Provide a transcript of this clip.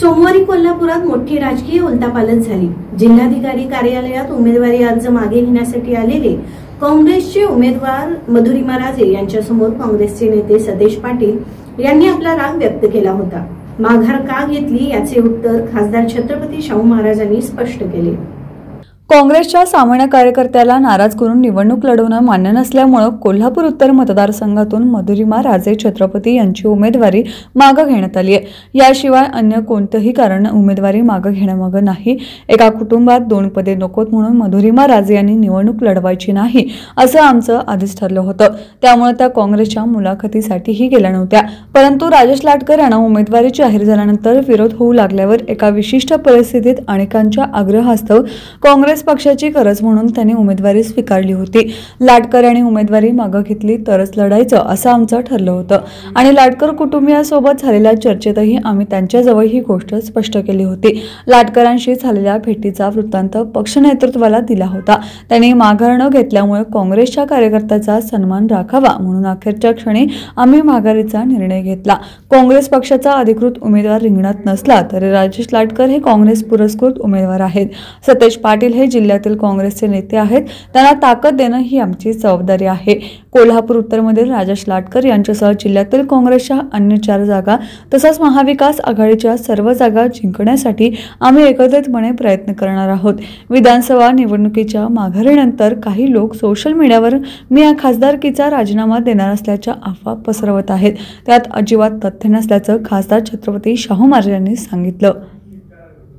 सोमवारी कोल्हापुरात मोठी राजकीय उलटापालट झाली. जिल्हाधिकारी कार्यालयात उमेदवारी अर्ज मागे घेण्यासाठी आलेले काँग्रेसचे उमेदवार मधुरिमा राजे यांच्यासमोर काँग्रेसचे नेते सतेज पाटील यांनी आपला राग व्यक्त केला होता. माघार का घेतली याचे उत्तर खासदार छत्रपती शाहू महाराजांनी स्पष्ट केले. काँग्रेसच्या सामान्य कार्यकर्त्याला नाराज करून निवडणूक लढवणं मान्य नसल्यामुळं कोल्हापूर उत्तर मतदारसंघातून मधुरिमा राजे छत्रपती यांची उमेदवारी मागं घेण्यात आली आहे. याशिवाय अन्य कोणतंही कारण उमेदवारी मागं घेण्यामागं नाही. एका कुटुंबात दोन पदे नकोत म्हणून मधुरिमा राजे यांनी निवडणूक लढवायची नाही असं आमचं आधीच ठरलं होतं. त्यामुळे त्या काँग्रेसच्या मुलाखतीसाठीही गेल्या नव्हत्या. परंतु राजेश लाटकर यांना उमेदवारी जाहीर झाल्यानंतर विरोध होऊ लागल्यावर एका विशिष्ट परिस्थितीत अनेकांच्या आग्रहास्तव काँग्रेस पक्षाची गरज म्हणून त्यांनी उमेदवारी स्वीकारली होती. लाटकर यांनी उमेदवारी मागं घेतली तरच लढायचं असं आमचं ठरलं होतं. आणि लाटकर कुटुंबियासोबत झालेल्या चर्चेतही आम्ही त्यांच्याजवळ ही गोष्ट स्पष्ट केली होती. लाटकरांशी झालेल्या भेटीचा वृत्तांत पक्ष नेतृत्वाला दिला होता. त्यांनी माघार न घेतल्यामुळे काँग्रेसच्या कार्यकर्त्याचा सन्मान राखावा म्हणून अखेरच्या क्षणी आम्ही माघारीचा निर्णय घेतला. काँग्रेस पक्षाचा अधिकृत उमेदवार रिंगणात नसला तरी राजेश लाटकर हे काँग्रेस पुरस्कृत उमेदवार आहेत. सतेज पाटील हे हे जिल्ह्यातील काँग्रेसचे नेते आहेत. त्यांना ताकद देणं ही आमची जबाबदारी आहे. कोल्हापूर उत्तरमधील राजेश लाटकर यांच्यासह जिल्ह्यातील काँग्रेसच्या अन्य चार जागा तसंच महाविकास आघाडीच्या सर्व जागा जिंकण्यासाठी आम्ही एकत्रितपणे प्रयत्न करणार आहोत. विधानसभा निवडणुकीच्या माघारीनंतर काही लोक सोशल मीडियावर मी या खासदारकीचा राजीनामा देणार असल्याच्या अफवा पसरवत आहेत. त्यात अजिबात तथ्य नसल्याचं खासदार छत्रपती शाहू महाराज यांनी सांगितलं.